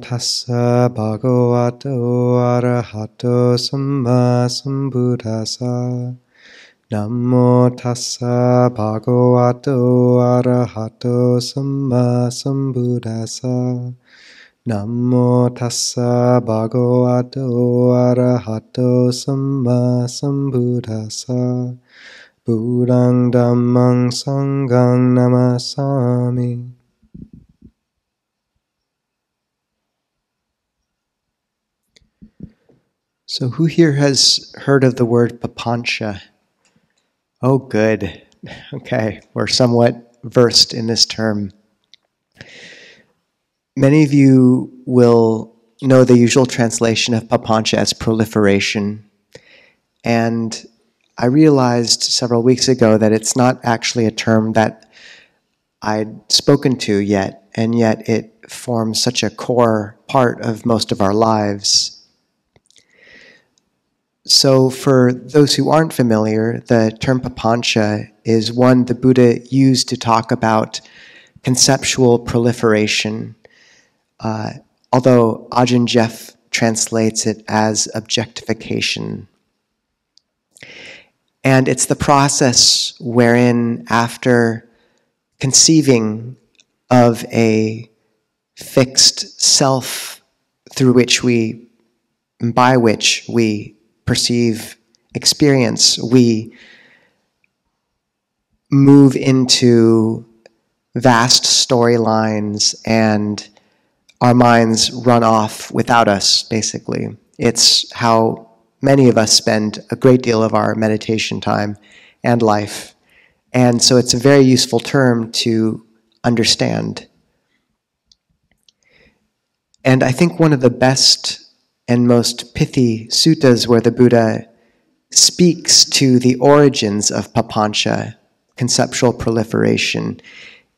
Tassa bhagavato arahato samma sambuddhassa. Namo tassa bhagavato arahato samma sambuddhassa. Namo tassa bhagavato arahato samma sambuddhassa. Buddhang dhammang sanghang namasami. So, who here has heard of the word papancha? Oh, good. Okay, we're somewhat versed in this term. Many of you will know the usual translation of papancha as proliferation. And I realized several weeks ago that it's not actually a term that I'd spoken to yet, and yet it forms such a core part of most of our lives so, for those who aren't familiar, the term papancha is one the Buddha used to talk about conceptual proliferation, uh, although Ajahn Jeff translates it as objectification. And it's the process wherein, after conceiving of a fixed self through which we, by which we perceive experience, we move into vast storylines and our minds run off without us, basically. It's how many of us spend a great deal of our meditation time and life. And so it's a very useful term to understand. And I think one of the best and most pithy suttas where the Buddha speaks to the origins of papancha, conceptual proliferation,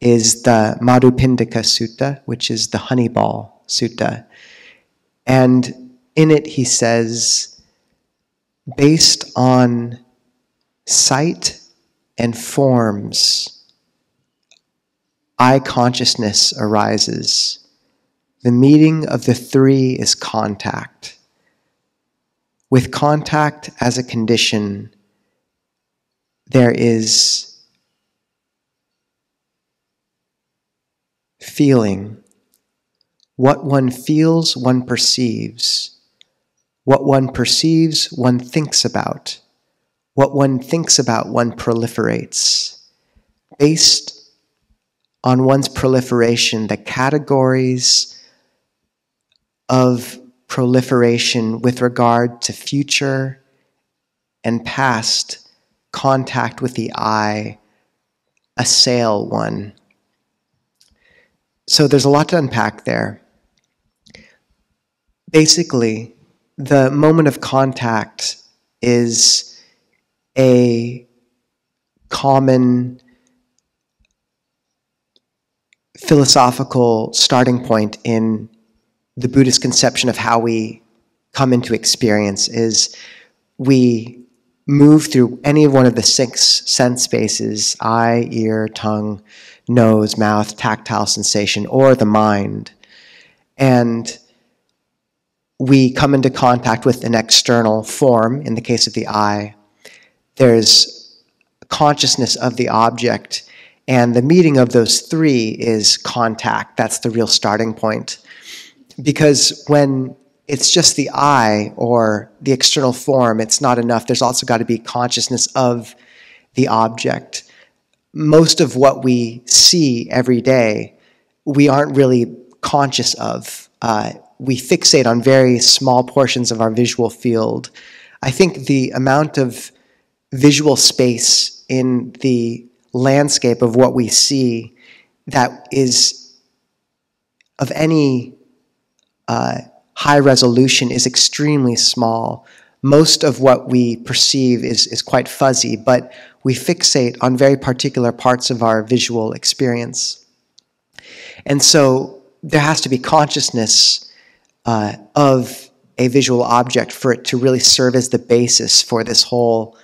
is the Madhupindika Sutta, which is the Honeyball Sutta. And in it, he says, based on sight and forms, eye consciousness arises the meeting of the three is contact. With contact as a condition, there is feeling. What one feels, one perceives. What one perceives, one thinks about. What one thinks about, one proliferates. Based on one's proliferation, the categories of proliferation with regard to future and past contact with the eye assail one. So there's a lot to unpack there. Basically, the moment of contact is a common philosophical starting point in the Buddhist conception of how we come into experience is we move through any one of the six sense spaces eye, ear, tongue, nose, mouth, tactile sensation, or the mind. And we come into contact with an external form, in the case of the eye. There's consciousness of the object, and the meeting of those three is contact. That's the real starting point because when it's just the eye or the external form, it's not enough. There's also got to be consciousness of the object. Most of what we see every day, we aren't really conscious of. Uh, we fixate on very small portions of our visual field. I think the amount of visual space in the landscape of what we see that is of any uh, high resolution is extremely small. Most of what we perceive is, is quite fuzzy, but we fixate on very particular parts of our visual experience. And so there has to be consciousness uh, of a visual object for it to really serve as the basis for this whole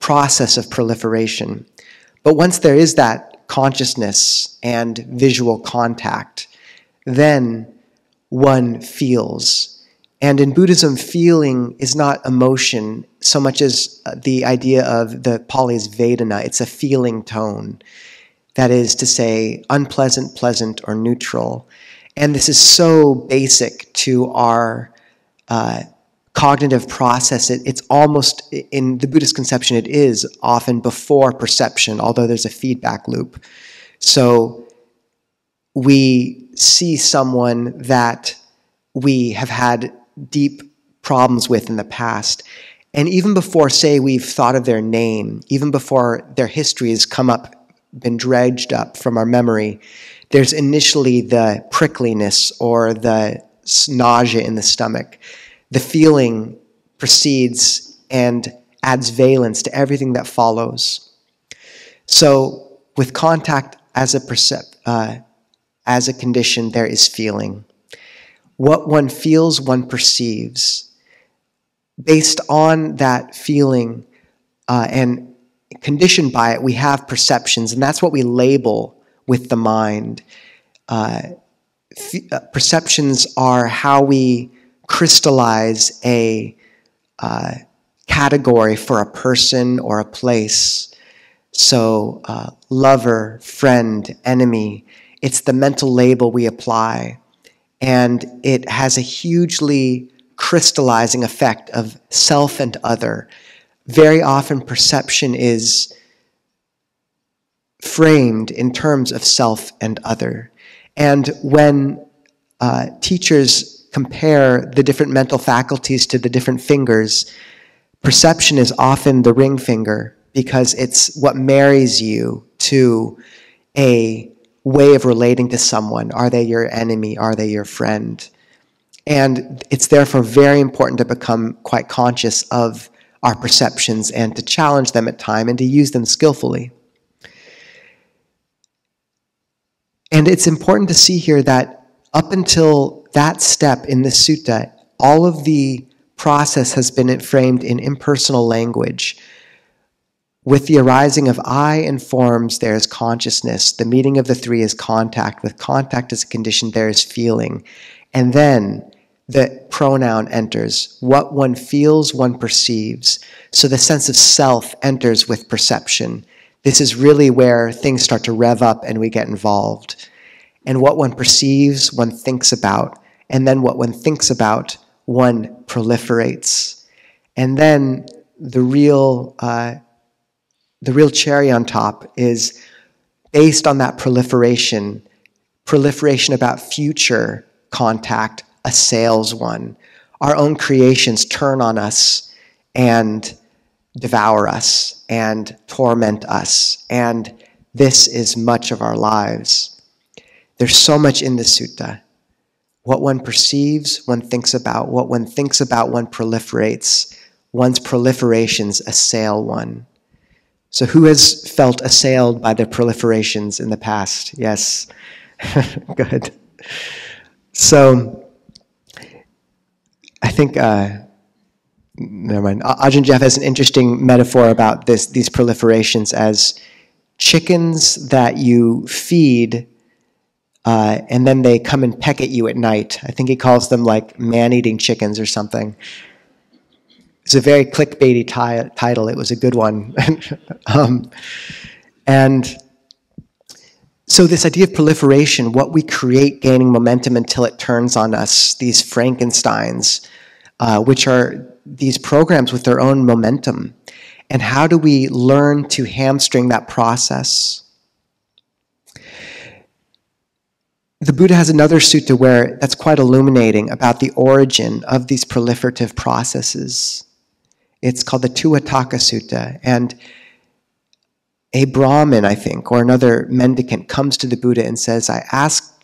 process of proliferation. But once there is that consciousness and visual contact, then one feels. And in Buddhism, feeling is not emotion so much as uh, the idea of the Pali is Vedana. It's a feeling tone. That is to say, unpleasant, pleasant, or neutral. And this is so basic to our uh, cognitive process. It, it's almost, in the Buddhist conception, it is often before perception, although there's a feedback loop. So we see someone that we have had deep problems with in the past. And even before, say, we've thought of their name, even before their history has come up, been dredged up from our memory, there's initially the prickliness or the nausea in the stomach. The feeling precedes and adds valence to everything that follows. So, with contact as a percept, uh, as a condition, there is feeling. What one feels, one perceives. Based on that feeling uh, and conditioned by it, we have perceptions, and that's what we label with the mind. Uh, uh, perceptions are how we crystallize a uh, category for a person or a place. So, uh, lover, friend, enemy, it's the mental label we apply. And it has a hugely crystallizing effect of self and other. Very often, perception is framed in terms of self and other. And when uh, teachers compare the different mental faculties to the different fingers, perception is often the ring finger because it's what marries you to a way of relating to someone. Are they your enemy? Are they your friend? And it's therefore very important to become quite conscious of our perceptions and to challenge them at time and to use them skillfully. And it's important to see here that up until that step in the sutta, all of the process has been framed in impersonal language. With the arising of eye and forms, there is consciousness. The meeting of the three is contact. With contact as a condition, there is feeling. And then the pronoun enters. What one feels, one perceives. So the sense of self enters with perception. This is really where things start to rev up and we get involved. And what one perceives, one thinks about. And then what one thinks about, one proliferates. And then the real, uh, the real cherry on top is based on that proliferation, proliferation about future contact assails one. Our own creations turn on us and devour us and torment us. And this is much of our lives. There's so much in the sutta. What one perceives, one thinks about. What one thinks about, one proliferates. One's proliferations assail one. So, who has felt assailed by the proliferations in the past? Yes. Good. So, I think uh, never mind. Ajahn Jeff has an interesting metaphor about this, these proliferations as chickens that you feed uh, and then they come and peck at you at night. I think he calls them like man-eating chickens or something. It's a very clickbaity ti- title. It was a good one. um, and so this idea of proliferation, what we create gaining momentum until it turns on us, these Frankensteins, uh, which are these programs with their own momentum. And how do we learn to hamstring that process? The Buddha has another sutta where that's quite illuminating about the origin of these proliferative processes. It's called the Tuvataka Sutta. And a Brahmin, I think, or another mendicant comes to the Buddha and says, I asked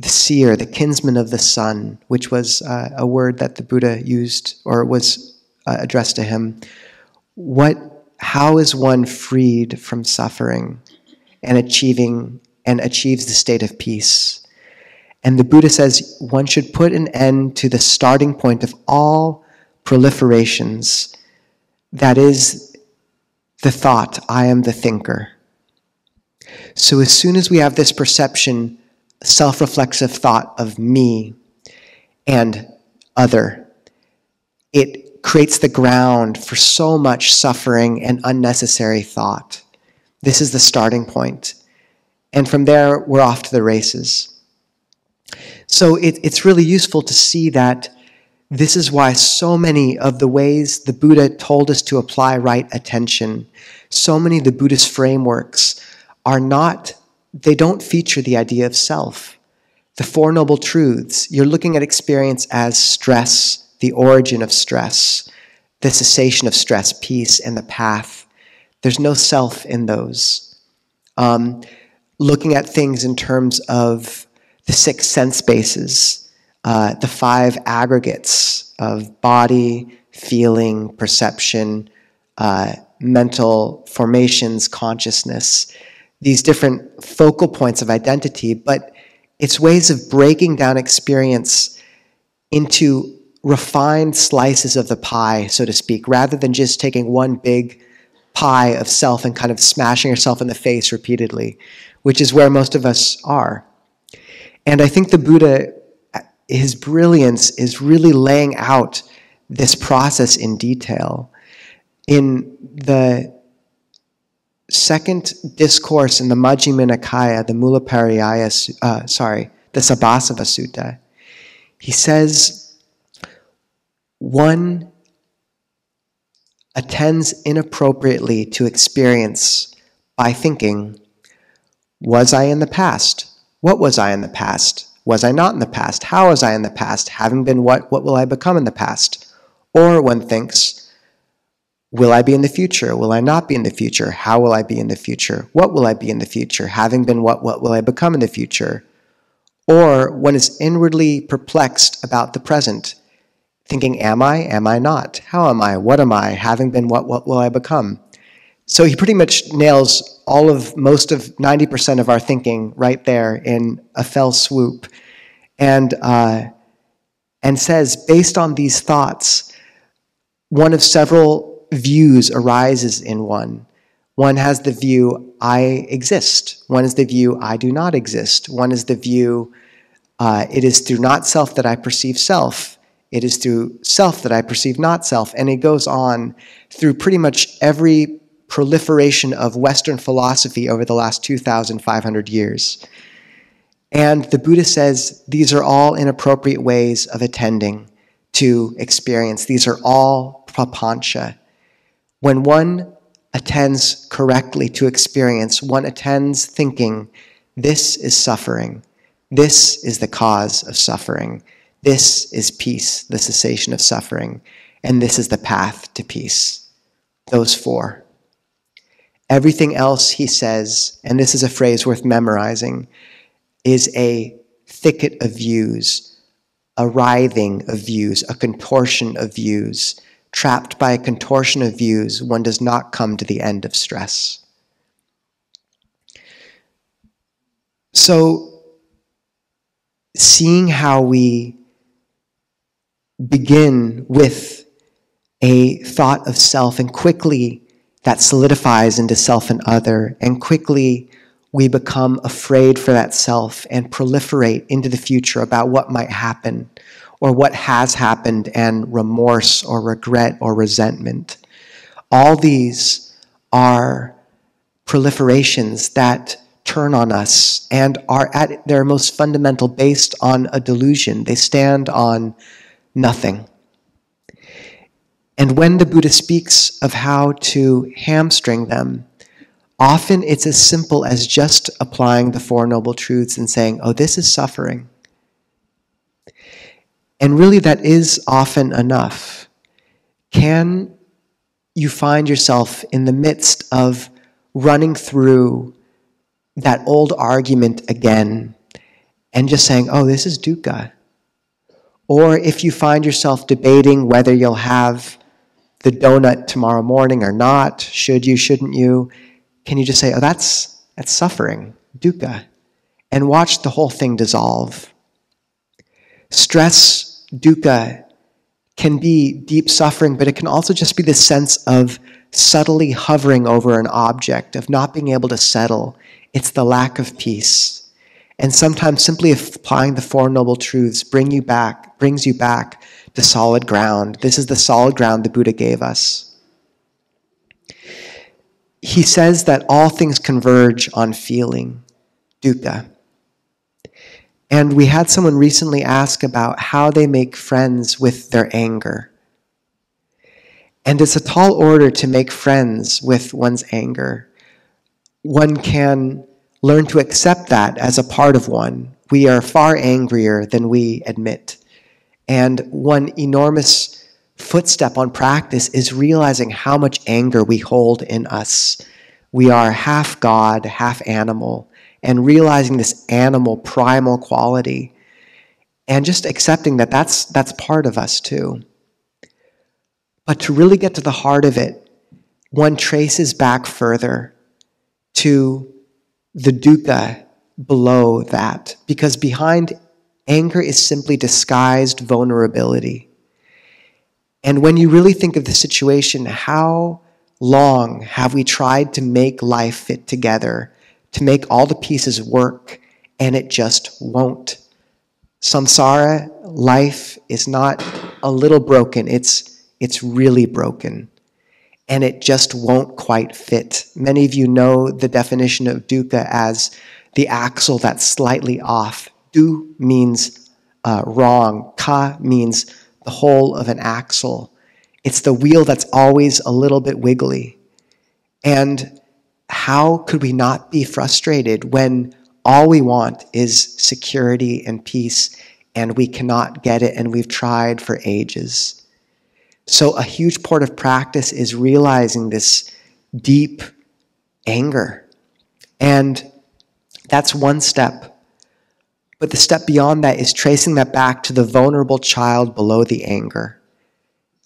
the seer, the kinsman of the sun, which was uh, a word that the Buddha used or was uh, addressed to him. What, how is one freed from suffering and achieving and achieves the state of peace? And the Buddha says one should put an end to the starting point of all proliferations. That is the thought, I am the thinker. So as soon as we have this perception self reflexive thought of me and other. It creates the ground for so much suffering and unnecessary thought. This is the starting point. And from there, we're off to the races. So it, it's really useful to see that this is why so many of the ways the Buddha told us to apply right attention, so many of the Buddhist frameworks are not, they don't feature the idea of self. The Four Noble Truths, you're looking at experience as stress, the origin of stress, the cessation of stress, peace, and the path. There's no self in those. Um, looking at things in terms of the six sense bases, uh, the five aggregates of body, feeling, perception, uh, mental formations, consciousness, these different focal points of identity, but it's ways of breaking down experience into refined slices of the pie, so to speak, rather than just taking one big pie of self and kind of smashing yourself in the face repeatedly, which is where most of us are. And I think the Buddha, his brilliance is really laying out this process in detail. In the second discourse in the Majjhima Nikaya, the Mulapariyaya, uh, sorry, the Sabbasava Sutta, he says, one attends inappropriately to experience by thinking, was I in the past? What was I in the past? Was I not in the past? How was I in the past? Having been what, what will I become in the past? Or one thinks, will I be in the future? Will I not be in the future? How will I be in the future? What will I be in the future? Having been what, what will I become in the future? Or one is inwardly perplexed about the present, thinking, Am I? Am I not? How am I? What am I? Having been what, what will I become? So he pretty much nails all of most of 90% of our thinking right there in a fell swoop and, uh, and says, based on these thoughts, one of several views arises in one. One has the view, I exist. One is the view, I do not exist. One is the view, uh, it is through not self that I perceive self. It is through self that I perceive not self. And it goes on through pretty much every proliferation of Western philosophy over the last 2,500 years. And the Buddha says these are all inappropriate ways of attending to experience. These are all prapancha. When one attends correctly to experience, one attends thinking, this is suffering. This is the cause of suffering. This is peace, the cessation of suffering. And this is the path to peace. Those four. Everything else he says, and this is a phrase worth memorizing, is a thicket of views, a writhing of views, a contortion of views. Trapped by a contortion of views, one does not come to the end of stress. So, seeing how we begin with a thought of self and quickly that solidifies into self and other, and quickly we become afraid for that self and proliferate into the future about what might happen or what has happened and remorse or regret or resentment. All these are proliferations that turn on us and are at their most fundamental based on a delusion. They stand on nothing. And when the Buddha speaks of how to hamstring them, often it's as simple as just applying the Four Noble Truths and saying, oh, this is suffering. And really, that is often enough. Can you find yourself in the midst of running through that old argument again and just saying, oh, this is dukkha? Or if you find yourself debating whether you'll have the donut tomorrow morning or not? Should you, shouldn't you? Can you just say, oh, that's, that's suffering, dukkha, and watch the whole thing dissolve? Stress, dukkha, can be deep suffering, but it can also just be the sense of subtly hovering over an object, of not being able to settle. It's the lack of peace. And sometimes simply applying the Four Noble Truths bring you back, brings you back to solid ground. This is the solid ground the Buddha gave us. He says that all things converge on feeling, dukkha. And we had someone recently ask about how they make friends with their anger. And it's a tall order to make friends with one's anger. One can learn to accept that as a part of one. We are far angrier than we admit. And one enormous footstep on practice is realizing how much anger we hold in us. We are half God, half animal, and realizing this animal primal quality and just accepting that that's, that's part of us too. But to really get to the heart of it, one traces back further to the dukkha below that, because behind anger is simply disguised vulnerability. And when you really think of the situation, how long have we tried to make life fit together, to make all the pieces work, and it just won't? Samsara, life is not a little broken, it's, it's really broken. And it just won't quite fit. Many of you know the definition of dukkha as the axle that's slightly off. Du means uh, wrong, ka means the whole of an axle. It's the wheel that's always a little bit wiggly. And how could we not be frustrated when all we want is security and peace and we cannot get it and we've tried for ages? So, a huge part of practice is realizing this deep anger. And that's one step. But the step beyond that is tracing that back to the vulnerable child below the anger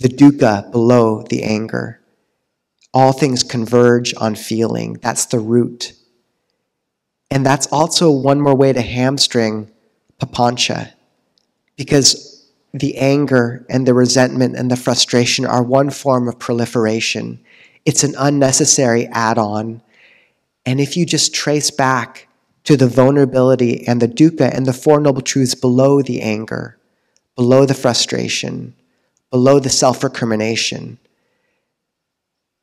the dukkha below the anger. All things converge on feeling. That's the root. And that's also one more way to hamstring papancha, because the anger and the resentment and the frustration are one form of proliferation. It's an unnecessary add on. And if you just trace back to the vulnerability and the dukkha and the Four Noble Truths below the anger, below the frustration, below the self recrimination,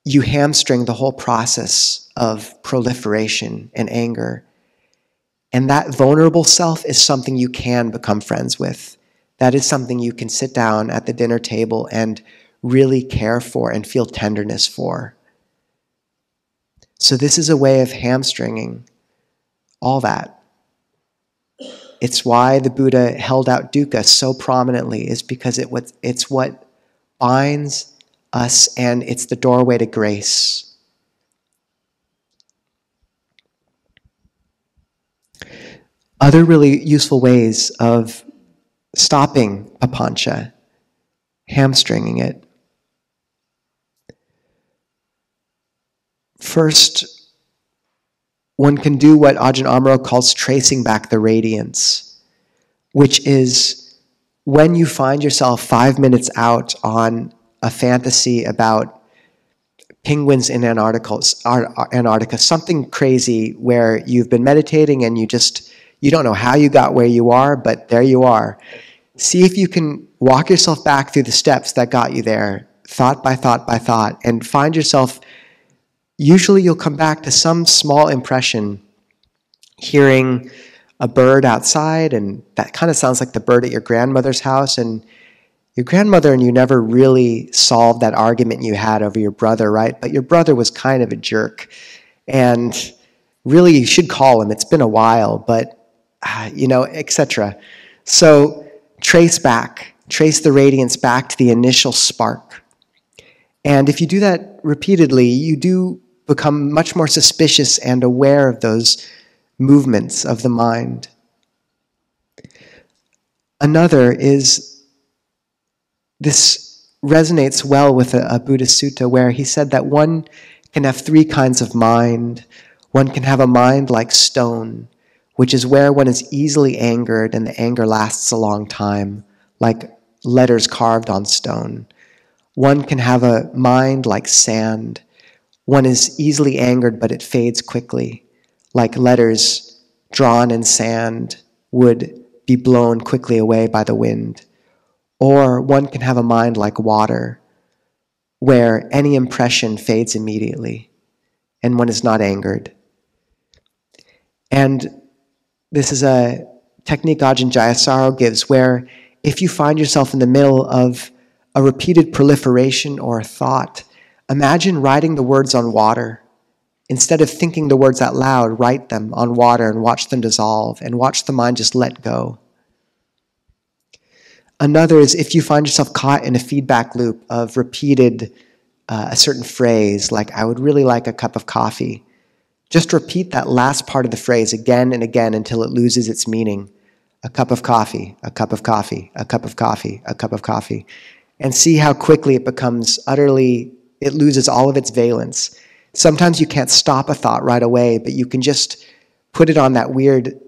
you hamstring the whole process of proliferation and anger. And that vulnerable self is something you can become friends with. That is something you can sit down at the dinner table and really care for and feel tenderness for. So, this is a way of hamstringing all that. It's why the Buddha held out dukkha so prominently, is because it, it's what binds us and it's the doorway to grace. Other really useful ways of stopping papancha, hamstringing it. First, one can do what Ajahn Amaro calls tracing back the radiance, which is when you find yourself five minutes out on a fantasy about penguins in Antarctica, Antarctica, something crazy where you've been meditating and you just, you don't know how you got where you are, but there you are. See if you can walk yourself back through the steps that got you there, thought by thought by thought, and find yourself usually you'll come back to some small impression hearing a bird outside and that kind of sounds like the bird at your grandmother's house and your grandmother and you never really solved that argument you had over your brother right but your brother was kind of a jerk and really you should call him it's been a while but uh, you know etc so trace back trace the radiance back to the initial spark and if you do that repeatedly you do become much more suspicious and aware of those movements of the mind. Another is this resonates well with a, a Buddhist sutta where he said that one can have three kinds of mind. One can have a mind like stone, which is where one is easily angered and the anger lasts a long time, like letters carved on stone. One can have a mind like sand, one is easily angered, but it fades quickly, like letters drawn in sand would be blown quickly away by the wind. Or one can have a mind like water, where any impression fades immediately and one is not angered. And this is a technique Ajahn Jayasaro gives where if you find yourself in the middle of a repeated proliferation or a thought, imagine writing the words on water. Instead of thinking the words out loud, write them on water and watch them dissolve and watch the mind just let go. Another is if you find yourself caught in a feedback loop of repeated uh, a certain phrase, like, I would really like a cup of coffee, just repeat that last part of the phrase again and again until it loses its meaning. A cup of coffee, a cup of coffee, a cup of coffee, a cup of coffee. And see how quickly it becomes utterly, it loses all of its valence. Sometimes you can't stop a thought right away, but you can just put it on that weird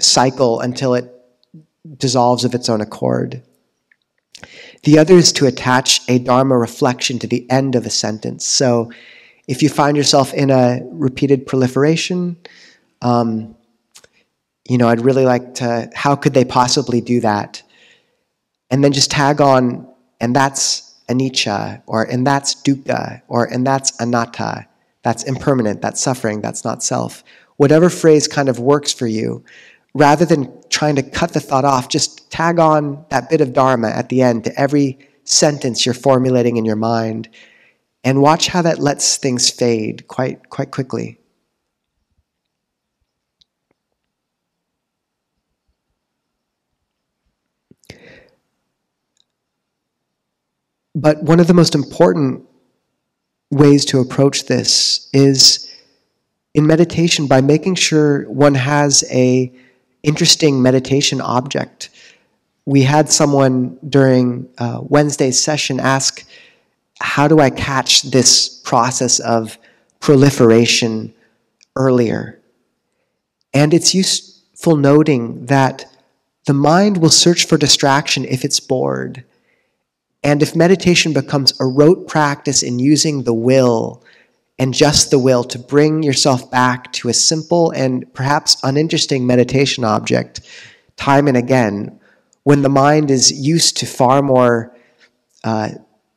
cycle until it dissolves of its own accord. The other is to attach a Dharma reflection to the end of a sentence. So if you find yourself in a repeated proliferation, um, you know, I'd really like to, how could they possibly do that? And then just tag on, and that's anicca, or and that's dukkha, or and that's anatta. That's impermanent, that's suffering, that's not self. Whatever phrase kind of works for you, rather than trying to cut the thought off, just tag on that bit of Dharma at the end to every sentence you're formulating in your mind and watch how that lets things fade quite, quite quickly. But one of the most important ways to approach this is in meditation by making sure one has a interesting meditation object. We had someone during uh, Wednesday's session ask, How do I catch this process of proliferation earlier? And it's useful noting that the mind will search for distraction if it's bored. And if meditation becomes a rote practice in using the will and just the will to bring yourself back to a simple and perhaps uninteresting meditation object time and again when the mind is used to far more uh,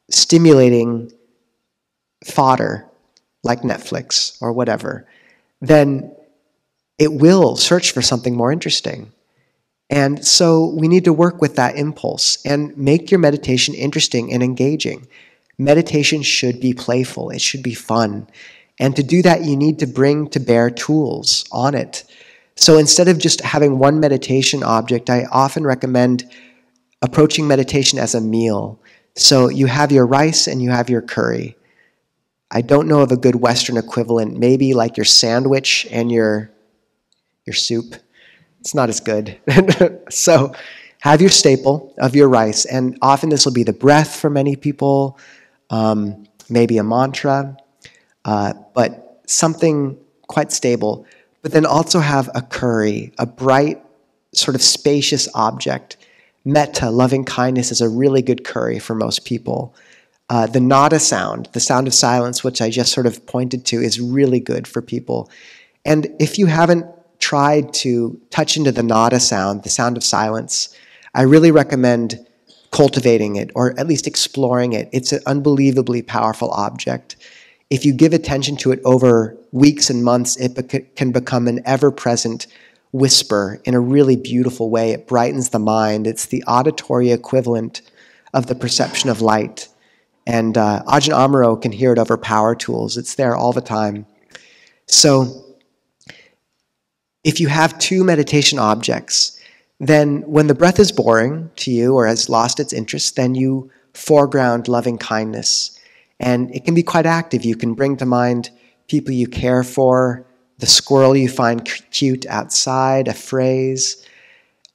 stimulating fodder like Netflix or whatever, then it will search for something more interesting. And so we need to work with that impulse and make your meditation interesting and engaging. Meditation should be playful, it should be fun. And to do that, you need to bring to bear tools on it. So instead of just having one meditation object, I often recommend approaching meditation as a meal. So you have your rice and you have your curry. I don't know of a good Western equivalent, maybe like your sandwich and your, your soup. It's not as good. so have your staple of your rice, and often this will be the breath for many people um, maybe a mantra, uh, but something quite stable. But then also have a curry, a bright, sort of spacious object. Metta, loving kindness, is a really good curry for most people. Uh, the nada sound, the sound of silence, which I just sort of pointed to, is really good for people. And if you haven't tried to touch into the nada sound, the sound of silence, I really recommend cultivating it or at least exploring it. It's an unbelievably powerful object. If you give attention to it over weeks and months, it can become an ever present whisper in a really beautiful way. It brightens the mind. It's the auditory equivalent of the perception of light. And uh, Ajahn Amaro can hear it over power tools. It's there all the time. So, if you have two meditation objects, then when the breath is boring to you or has lost its interest, then you foreground loving kindness. And it can be quite active. You can bring to mind people you care for, the squirrel you find cute outside, a phrase.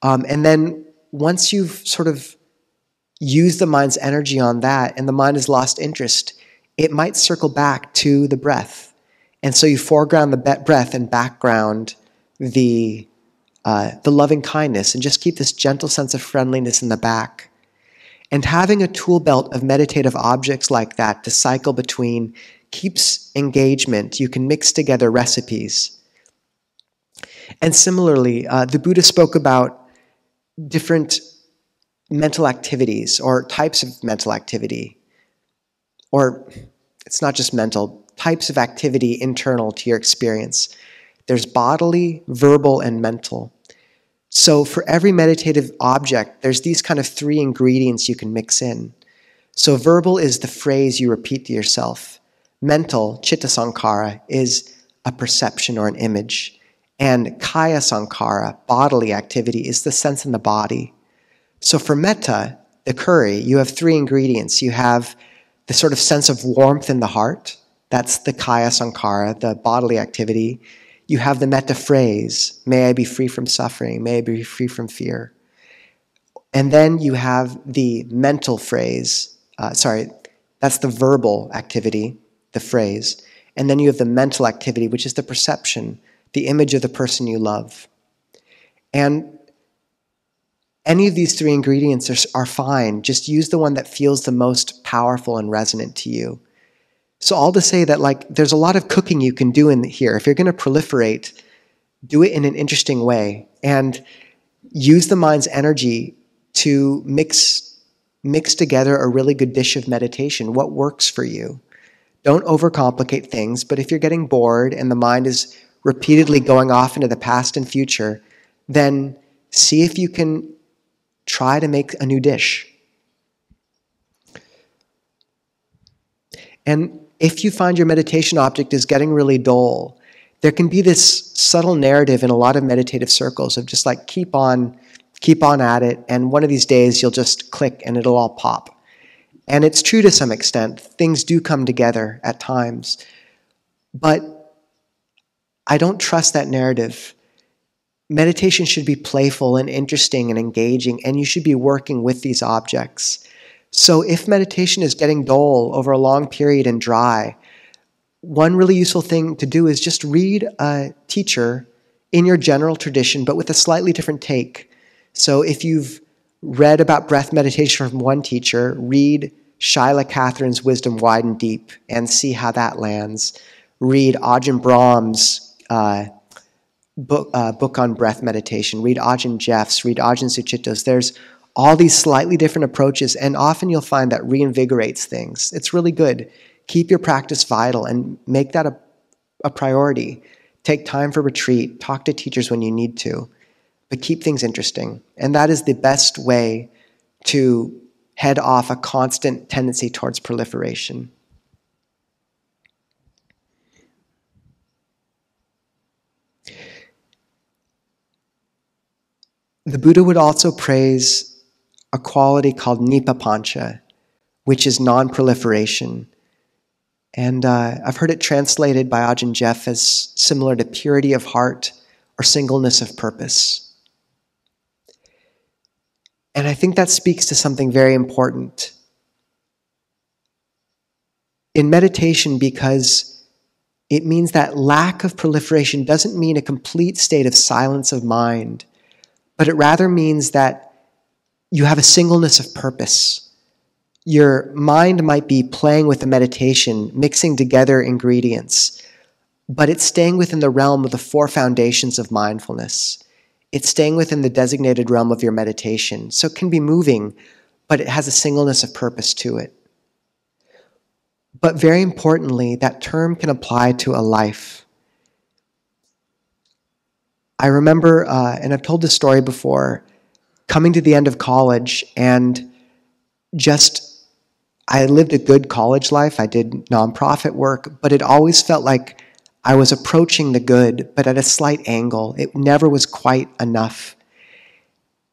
Um, and then once you've sort of used the mind's energy on that and the mind has lost interest, it might circle back to the breath. And so you foreground the breath and background the uh, the loving kindness and just keep this gentle sense of friendliness in the back. And having a tool belt of meditative objects like that to cycle between keeps engagement. You can mix together recipes. And similarly, uh, the Buddha spoke about different mental activities or types of mental activity, or it's not just mental, types of activity internal to your experience. There's bodily, verbal, and mental. So for every meditative object, there's these kind of three ingredients you can mix in. So verbal is the phrase you repeat to yourself. Mental, chitta sankhara, is a perception or an image. And kaya sankhara, bodily activity, is the sense in the body. So for metta, the curry, you have three ingredients. You have the sort of sense of warmth in the heart. That's the kaya sankhara, the bodily activity. You have the metta phrase, may I be free from suffering, may I be free from fear. And then you have the mental phrase, uh, sorry, that's the verbal activity, the phrase. And then you have the mental activity, which is the perception, the image of the person you love. And any of these three ingredients are, are fine. Just use the one that feels the most powerful and resonant to you. So all to say that like there's a lot of cooking you can do in here. If you're going to proliferate, do it in an interesting way and use the mind's energy to mix mix together a really good dish of meditation. What works for you? Don't overcomplicate things, but if you're getting bored and the mind is repeatedly going off into the past and future, then see if you can try to make a new dish. And if you find your meditation object is getting really dull, there can be this subtle narrative in a lot of meditative circles of just like keep on, keep on at it, and one of these days you'll just click and it'll all pop. And it's true to some extent. Things do come together at times. But I don't trust that narrative. Meditation should be playful and interesting and engaging, and you should be working with these objects. So, if meditation is getting dull over a long period and dry, one really useful thing to do is just read a teacher in your general tradition, but with a slightly different take. So, if you've read about breath meditation from one teacher, read Shaila Catherine's Wisdom Wide and Deep and see how that lands. Read Ajahn Brahm's uh, book, uh, book on breath meditation. Read Ajahn Jeff's, read Ajahn Sucitto's. There's all these slightly different approaches, and often you'll find that reinvigorates things. It's really good. Keep your practice vital and make that a, a priority. Take time for retreat, talk to teachers when you need to but keep things interesting. And that is the best way to head off a constant tendency towards proliferation. The Buddha would also praise a quality called Nippapancha, which is non proliferation. And uh, I've heard it translated by Ajahn Jeff as similar to purity of heart or singleness of purpose. And I think that speaks to something very important in meditation because it means that lack of proliferation doesn't mean a complete state of silence of mind, but it rather means that you have a singleness of purpose. Your mind might be playing with the meditation, mixing together ingredients, but it's staying within the realm of the four foundations of mindfulness. It's staying within the designated realm of your meditation. So it can be moving, but it has a singleness of purpose to it. But very importantly, that term can apply to a life. I remember, uh, and I've told this story before, coming to the end of college and just, I lived a good college life. I did nonprofit work, but it always felt like I was approaching the good, but at a slight angle. It never was quite enough.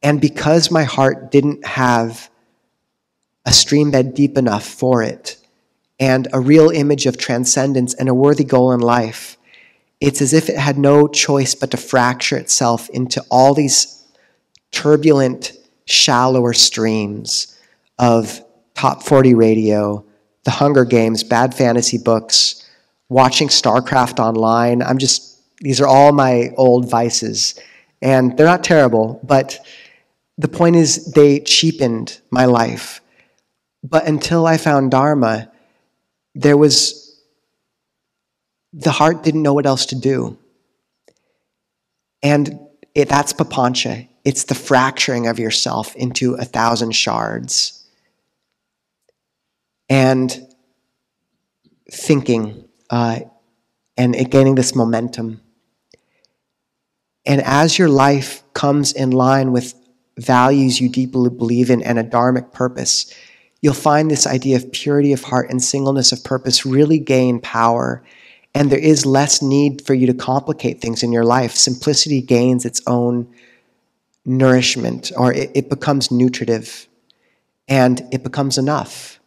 And because my heart didn't have a stream bed deep enough for it, and a real image of transcendence and a worthy goal in life, it's as if it had no choice but to fracture itself into all these turbulent, shallower streams of top 40 radio, the Hunger Games, bad fantasy books, watching StarCraft online. I'm just, these are all my old vices. And they're not terrible, but the point is they cheapened my life. But until I found Dharma, there was, the heart didn't know what else to do. And it, that's papancha. It's the fracturing of yourself into a thousand shards. And thinking uh, and it gaining this momentum. And as your life comes in line with values you deeply believe in and a dharmic purpose, you'll find this idea of purity of heart and singleness of purpose really gain power. And there is less need for you to complicate things in your life. Simplicity gains its own nourishment, or it, it becomes nutritive, and it becomes enough.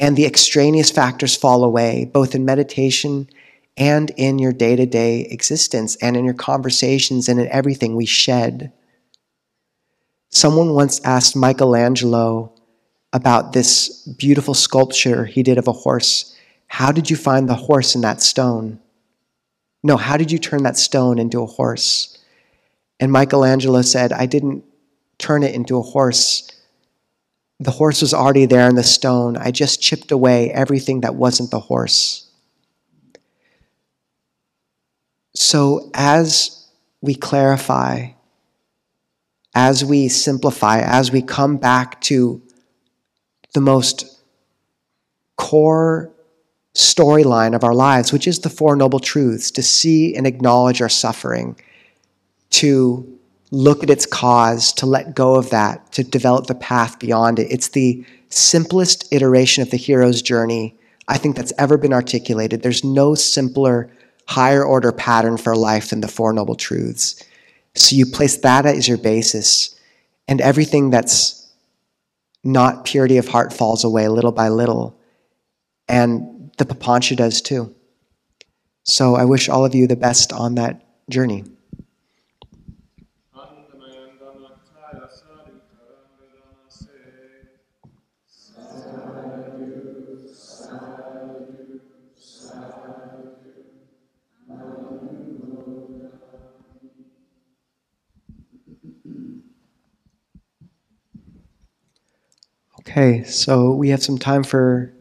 And the extraneous factors fall away, both in meditation and in your day to day existence, and in your conversations, and in everything we shed. Someone once asked Michelangelo about this beautiful sculpture he did of a horse. How did you find the horse in that stone? No, how did you turn that stone into a horse? And Michelangelo said, I didn't turn it into a horse. The horse was already there in the stone. I just chipped away everything that wasn't the horse. So, as we clarify as we simplify, as we come back to the most core storyline of our lives, which is the Four Noble Truths to see and acknowledge our suffering, to look at its cause, to let go of that, to develop the path beyond it. It's the simplest iteration of the hero's journey I think that's ever been articulated. There's no simpler, higher order pattern for life than the Four Noble Truths. So you place that as your basis, and everything that's not purity of heart falls away little by little. And the Papañca does too. So I wish all of you the best on that journey. Okay, so we have some time for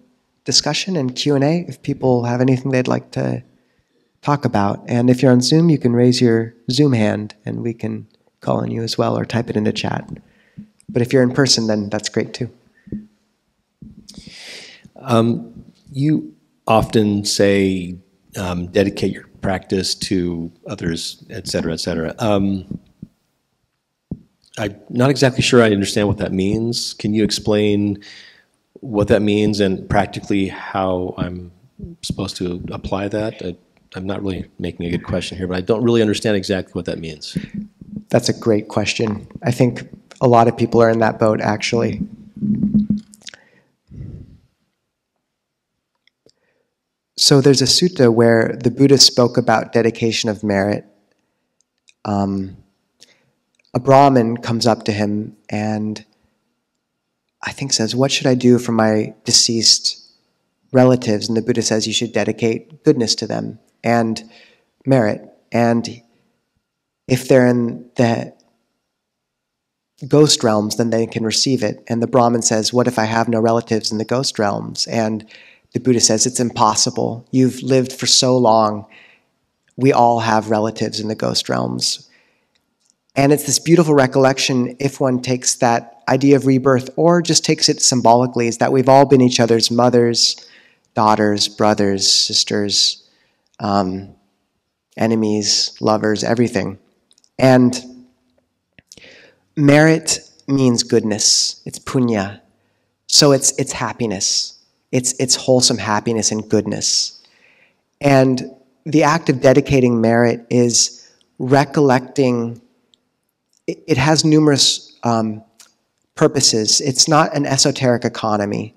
discussion and Q&A if people have anything they'd like to talk about. And if you're on Zoom, you can raise your Zoom hand and we can call on you as well or type it into chat. But if you're in person, then that's great too. Um, you often say um, dedicate your practice to others, et cetera, et cetera. Um, I'm not exactly sure I understand what that means. Can you explain what that means and practically how I'm supposed to apply that? I, I'm not really making a good question here, but I don't really understand exactly what that means. That's a great question. I think a lot of people are in that boat, actually. So there's a sutta where the Buddha spoke about dedication of merit. Um, a Brahmin comes up to him and I think says, What should I do for my deceased relatives? And the Buddha says, You should dedicate goodness to them and merit. And if they're in the ghost realms, then they can receive it. And the Brahmin says, What if I have no relatives in the ghost realms? And the Buddha says, It's impossible. You've lived for so long. We all have relatives in the ghost realms. And it's this beautiful recollection if one takes that idea of rebirth or just takes it symbolically, is that we've all been each other's mothers, daughters, brothers, sisters, um, enemies, lovers, everything. And merit means goodness, it's punya. So it's, it's happiness, it's, it's wholesome happiness and goodness. And the act of dedicating merit is recollecting it, has numerous um, purposes. It's not an esoteric economy.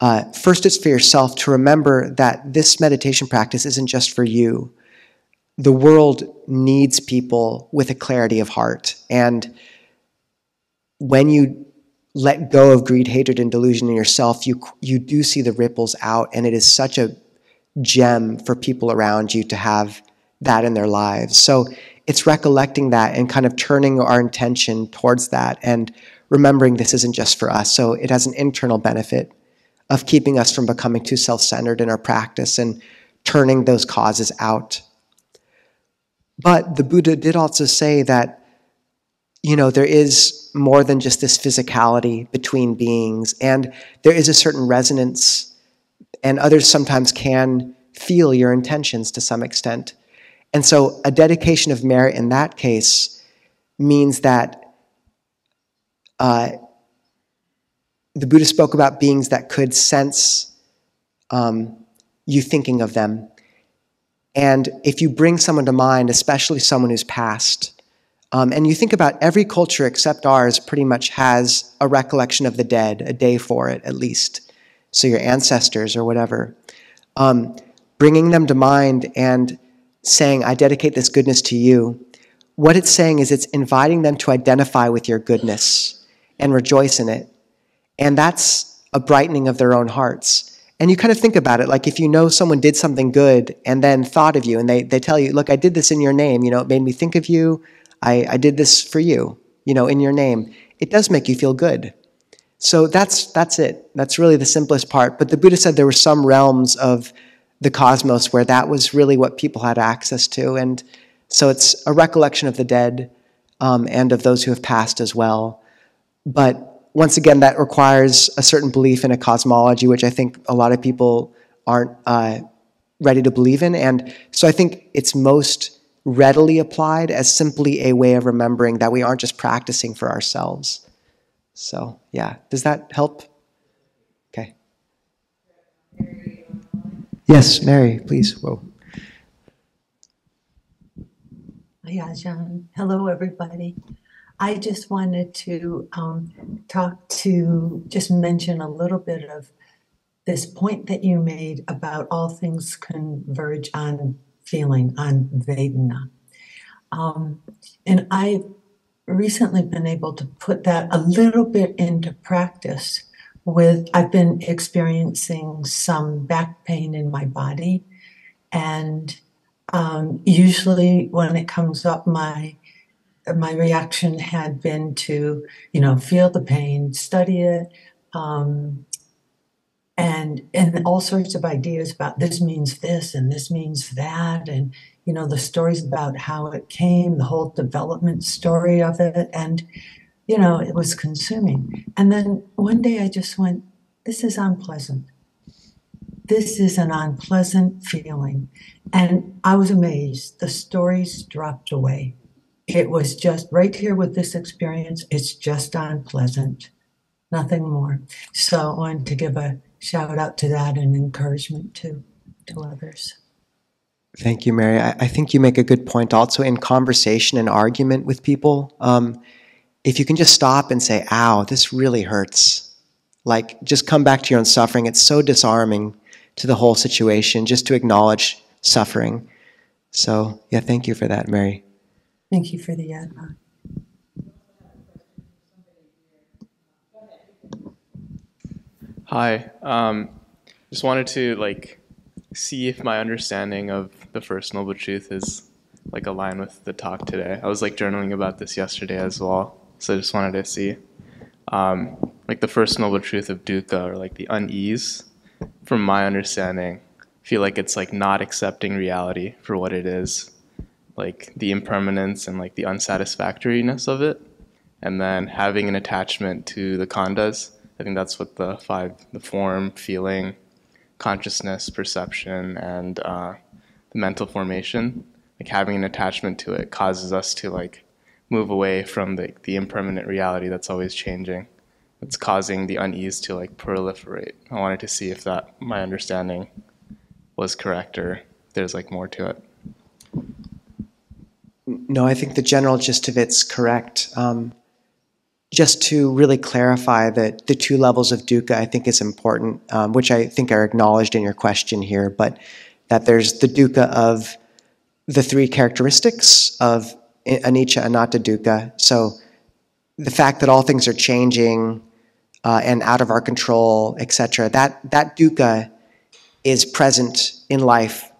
Uh, first, it's for yourself to remember that this meditation practice isn't just for you. The world needs people with a clarity of heart. And when you let go of greed, hatred, and delusion in yourself, you, you do see the ripples out, and it is such a gem for people around you to have that in their lives. So it's recollecting that and kind of turning our intention towards that and remembering this isn't just for us. So it has an internal benefit of keeping us from becoming too self centered in our practice and turning those causes out. But the Buddha did also say that, you know, there is more than just this physicality between beings, and there is a certain resonance, and others sometimes can feel your intentions to some extent. And so a dedication of merit in that case means that uh, the Buddha spoke about beings that could sense um, you thinking of them. And if you bring someone to mind, especially someone who's passed, um, and you think about every culture except ours pretty much has a recollection of the dead, a day for it at least. So your ancestors or whatever. Um, bringing them to mind and saying, I dedicate this goodness to you, what it's saying is it's inviting them to identify with your goodness and rejoice in it. And that's a brightening of their own hearts. And you kind of think about it like if you know someone did something good and then thought of you and they, they tell you, look, I did this in your name, you know, it made me think of you. I, I did this for you, you know, in your name. It does make you feel good. So that's, that's it. That's really the simplest part. But the Buddha said there were some realms of the cosmos where that was really what people had access to. And so it's a recollection of the dead um, and of those who have passed as well. But once again, that requires a certain belief in a cosmology, which I think a lot of people aren't uh, ready to believe in. And so I think it's most readily applied as simply a way of remembering that we aren't just practicing for ourselves. So, yeah, does that help? Okay. Yes, Mary, please. Whoa. Yeah, John. Hello, everybody. I just wanted to um, talk to, just mention a little bit of this point that you made about all things converge on feeling, on Vedana. Um, and I've recently been able to put that a little bit into practice with, I've been experiencing some back pain in my body. And um, usually when it comes up, my my reaction had been to, you know, feel the pain, study it, um, and and all sorts of ideas about this means this and this means that, and you know the stories about how it came, the whole development story of it, and you know it was consuming. And then one day I just went, this is unpleasant. This is an unpleasant feeling. And I was amazed. The stories dropped away it was just right here with this experience, it's just unpleasant, nothing more. So I wanted to give a shout out to that and encouragement to, to others. Thank you, Mary. I, I think you make a good point also in conversation and argument with people. Um, if you can just stop and say, ow, this really hurts. Like, just come back to your own suffering. It's so disarming to the whole situation just to acknowledge suffering. So, yeah, thank you for that, Mary. Thank you for the admon. Hi. Um, just wanted to like see if my understanding of the first noble truth is like aligned with the talk today. I was like journaling about this yesterday as well, so I just wanted to see um, like the first noble truth of dukkha or like the unease. From my understanding, feel like it's like not accepting reality for what it is like the impermanence and like the unsatisfactoriness of it, and then having an attachment to the khandhas. I think that's what the five, the form, feeling, consciousness, perception, and uh, the mental formation. Like having an attachment to it causes us to like move away from the, the impermanent reality that's always changing. that's causing the unease to like proliferate. I wanted to see if that my understanding was correct or there's like more to it. No, I think the general gist of it's correct. Um, just to really clarify that the two levels of dukkha, I think is important, um, which I think are acknowledged in your question here, but that there's the dukkha of the three characteristics of anicca, anatta, dukkha. So the fact that all things are changing uh, and out of our control, etc. That that dukkha is present in life,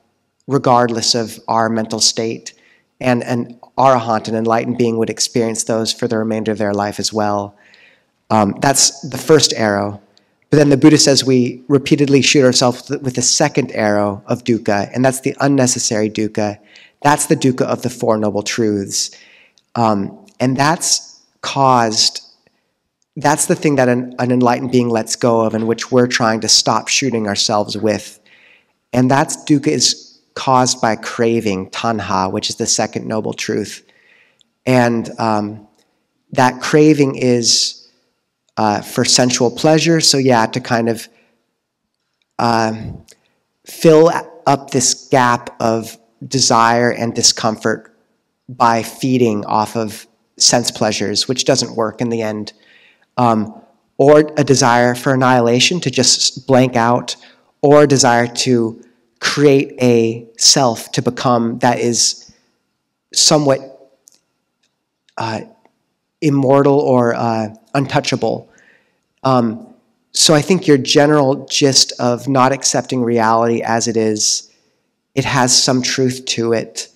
regardless of our mental state and an arahant, an enlightened being, would experience those for the remainder of their life as well. Um, that's the first arrow. But then the Buddha says we repeatedly shoot ourselves with the second arrow of dukkha, and that's the unnecessary dukkha. That's the dukkha of the Four Noble Truths. Um, and that's caused, that's the thing that an, an enlightened being lets go of, and which we're trying to stop shooting ourselves with. And that's dukkha is caused by craving, tanha, which is the second noble truth. And um, that craving is uh, for sensual pleasure. So, yeah, to kind of um, fill up this gap of desire and discomfort by feeding off of sense pleasures, which doesn't work in the end. Um, or a desire for annihilation to just blank out, or a desire to create a self to become that is somewhat uh, immortal or uh, untouchable. Um, so I think your general gist of not accepting reality as it is, it has some truth to it.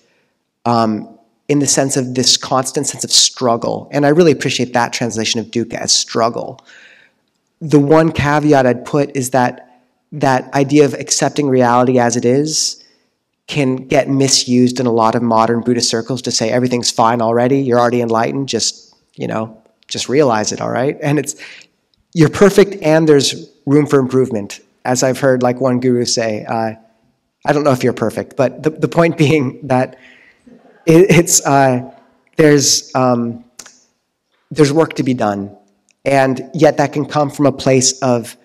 Um, in the sense of this constant sense of struggle. And I really appreciate that translation of dukkha as struggle. The one caveat I'd put is that that idea of accepting reality as it is can get misused in a lot of modern Buddhist circles to say everything's fine already, you're already enlightened, just, you know, just realize it, all right? And it's you're perfect and there's room for improvement. As I've heard like one guru say, uh, I don't know if you're perfect, but the, the point being that it, it's uh, there's um, there's work to be done, and yet that can come from a place of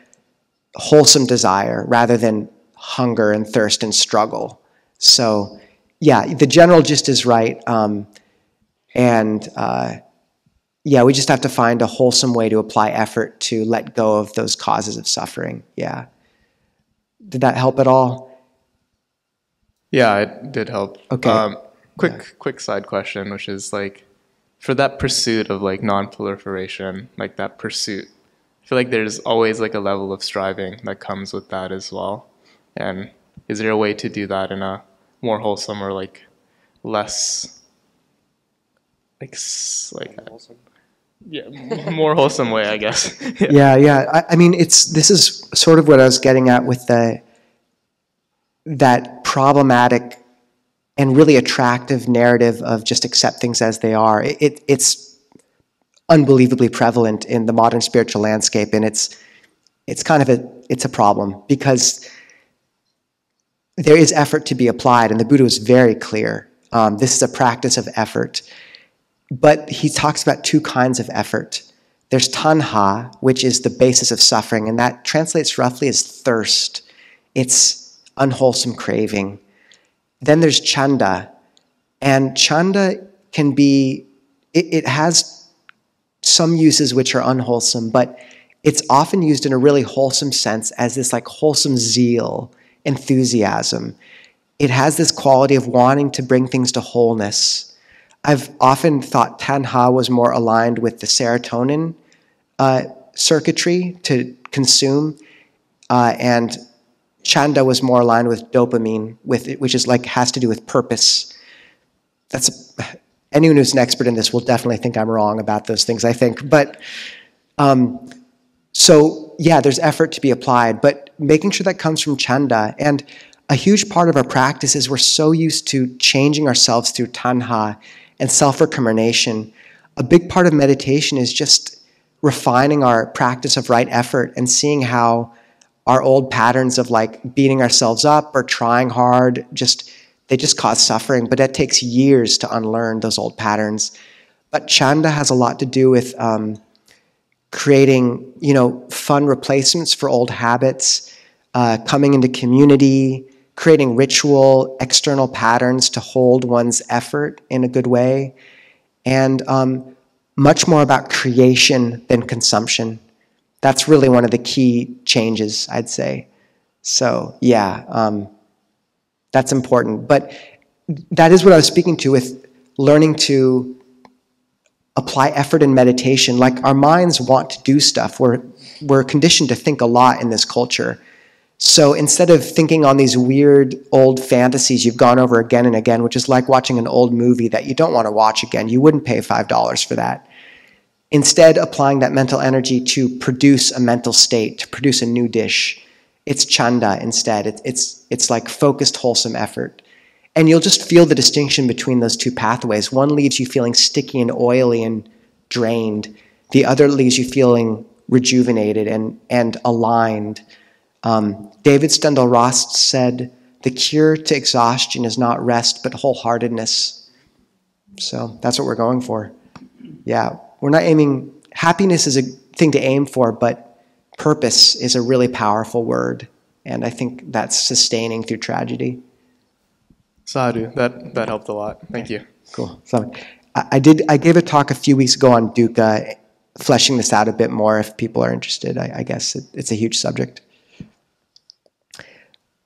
wholesome desire rather than hunger and thirst and struggle. So, yeah, the general gist is right, um, and uh, yeah, we just have to find a wholesome way to apply effort to let go of those causes of suffering. Yeah, did that help at all? Yeah, it did help. Okay. Um, quick quick side question which is like for that pursuit of like non-proliferation like that pursuit i feel like there's always like a level of striving that comes with that as well. And is there a way to do that in a more wholesome or like less like like yeah more wholesome way i guess. Yeah yeah. I, I mean it's this is sort of what i was getting at with the that problematic and really attractive narrative of just accept things as they are. It, it, it's unbelievably prevalent in the modern spiritual landscape and it's it's kind of a it's a problem because there is effort to be applied and the buddha was very clear um, this is a practice of effort. But he talks about two kinds of effort. There's tanha, which is the basis of suffering, and that translates roughly as thirst. It's unwholesome craving. Then there's chanda, and chanda can be, it, it has some uses which are unwholesome, but it's often used in a really wholesome sense as this like wholesome zeal, enthusiasm. It has this quality of wanting to bring things to wholeness. I've often thought tanha was more aligned with the serotonin uh, circuitry to consume, uh, and chanda was more aligned with dopamine, with it, which is like has to do with purpose. That's anyone who's an expert in this will definitely think I'm wrong about those things. I think, but um, so yeah, there's effort to be applied, but making sure that comes from chanda and a huge part of our practice is we're so used to changing ourselves through tanha and self-recrimination. A big part of meditation is just refining our practice of right effort and seeing how our old patterns of like beating ourselves up or trying hard just they just cause suffering. But it takes years to unlearn those old patterns. But chanda has a lot to do with um, creating you know fun replacements for old habits uh, coming into community creating ritual external patterns to hold one's effort in a good way and um, much more about creation than consumption that's really one of the key changes i'd say. So yeah um, that's important. But that is what i was speaking to with learning to apply effort in meditation. Like our minds want to do stuff. We're, we're conditioned to think a lot in this culture. So instead of thinking on these weird old fantasies you've gone over again and again which is like watching an old movie that you don't want to watch again you wouldn't pay $5 for that instead applying that mental energy to produce a mental state to produce a new dish it's chanda instead it, it's, it's like focused wholesome effort And you'll just feel the distinction between those two pathways. One leaves you feeling sticky and oily and drained, the other leaves you feeling rejuvenated and, and aligned. Um, David Steindl-Rast said, The cure to exhaustion is not rest, but wholeheartedness. So that's what we're going for. Yeah, we're not aiming, happiness is a thing to aim for, but purpose is a really powerful word. And I think that's sustaining through tragedy. Sadhu, that, that helped a lot. Thank you. Cool. So I, I did. I gave a talk a few weeks ago on dukkha, fleshing this out a bit more. If people are interested, I, I guess it, it's a huge subject.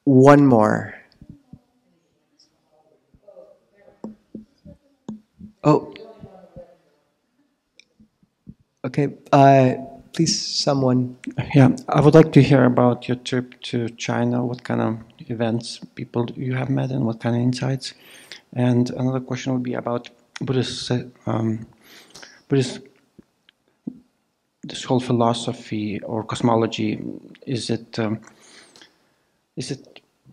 One more. Oh. Okay. Uh, please, someone. Yeah, I would like to hear about your trip to China. What kind of events, people you have met, and what kind of insights. And another question would be about Buddhist, um, Buddhist, this whole philosophy or cosmology. Is it, um, is it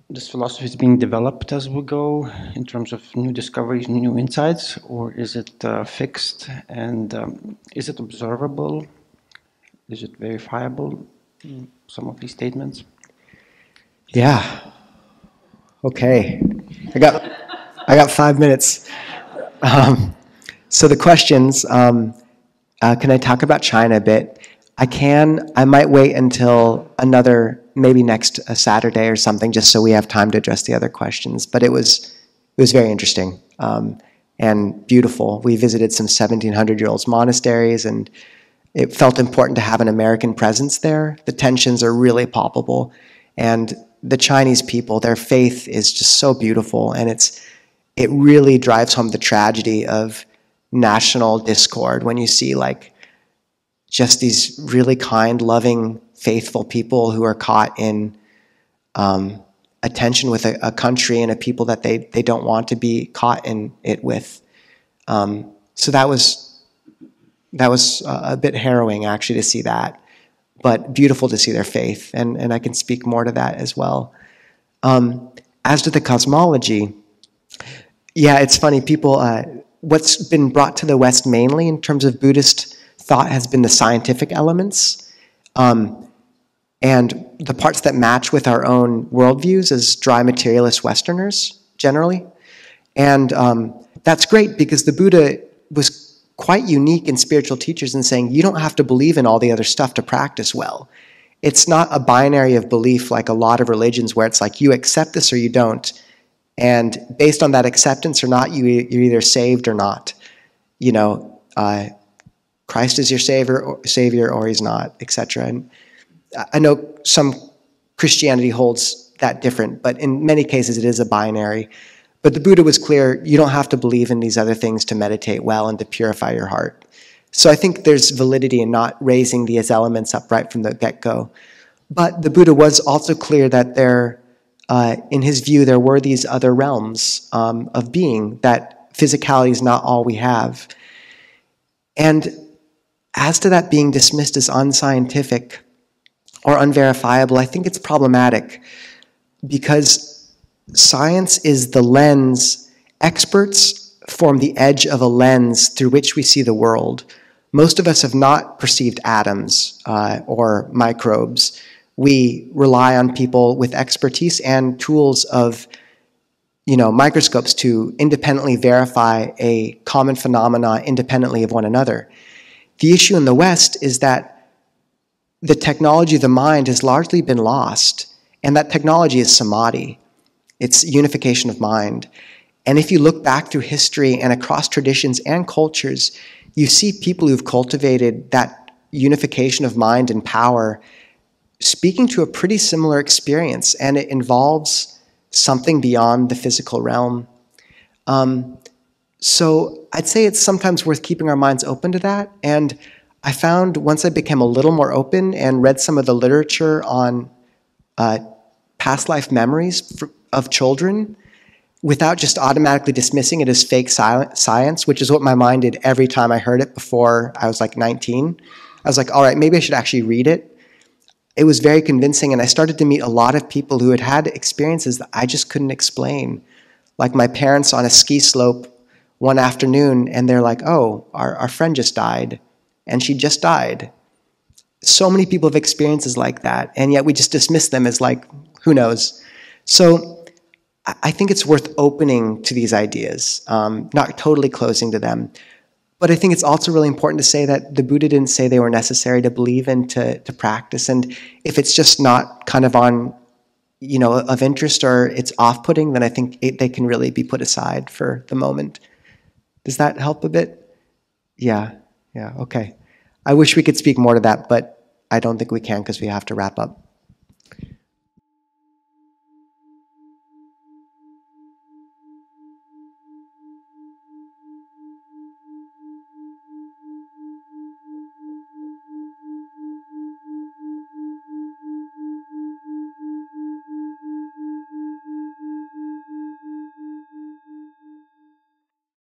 this philosophy is being developed as we go in terms of new discoveries, new insights, or is it uh, fixed and um, is it observable? Is it verifiable? Some of these statements. Yeah. Okay. I got I got five minutes. Um, so the questions. Um, uh, can I talk about China a bit? I can. I might wait until another, maybe next uh, Saturday or something, just so we have time to address the other questions. But it was it was very interesting um, and beautiful. We visited some 1700 year old monasteries, and it felt important to have an American presence there. The tensions are really palpable, and the Chinese people, their faith is just so beautiful, and it's it really drives home the tragedy of national discord when you see like just these really kind, loving, faithful people who are caught in um, a tension with a, a, country and a people that they they don't want to be caught in it with. Um, so that was that was a, bit harrowing actually to see that but beautiful to see their faith, and, and I can speak more to that as well. Um, as to the cosmology, yeah, it's funny. People, uh, what's been brought to the West mainly in terms of Buddhist thought has been the scientific elements, um, and the parts that match with our own worldviews as dry materialist Westerners generally, and um, that's great because the Buddha was quite unique in spiritual teachers in saying you don't have to believe in all the other stuff to practice well. It's not a binary of belief like a lot of religions where it's like you accept this or you don't. And based on that acceptance or not, you, you're either saved or not. You know, uh, Christ is your savior or, savior or he's not, etc. And I know some Christianity holds that different, but in many cases it is a binary. But the Buddha was clear you don't have to believe in these other things to meditate well and to purify your heart. So I think there's validity in not raising these elements up right from the get go. But the Buddha was also clear that there, uh, in his view, there were these other realms um, of being, that physicality is not all we have. And as to that being dismissed as unscientific or unverifiable, I think it's problematic because science is the lens, experts form the edge of a lens through which we see the world. Most of us have not perceived atoms uh, or microbes. We rely on people with expertise and tools of you know, microscopes to independently verify a common phenomena independently of one another. The issue in the West is that the technology of the mind has largely been lost, and that technology is samadhi. It's unification of mind. And if you look back through history and across traditions and cultures, you see people who've cultivated that unification of mind and power speaking to a pretty similar experience, and it involves something beyond the physical realm. Um, so I'd say it's sometimes worth keeping our minds open to that. And I found once I became a little more open and read some of the literature on uh, past life memories for, of children without just automatically dismissing it as fake science, which is what my mind did every time I heard it before I was like 19. I was like, all right, maybe I should actually read it. It was very convincing, and I started to meet a lot of people who had had experiences that I just couldn't explain. like my parents on a ski slope one afternoon and they're like, oh, our, our friend just died and she just died. So many people have experiences like that, and yet we just dismiss them as like, who knows? So I think it's worth opening to these ideas, um, not totally closing to them. But I think it's also really important to say that the Buddha didn't say they were necessary to believe in, to, to practice. And if it's just not kind of on, you know, of interest or it's off-putting, then I think it, they can really be put aside for the moment. Does that help a bit? Yeah, yeah, okay. I wish we could speak more to that, but I don't think we can because we have to wrap up.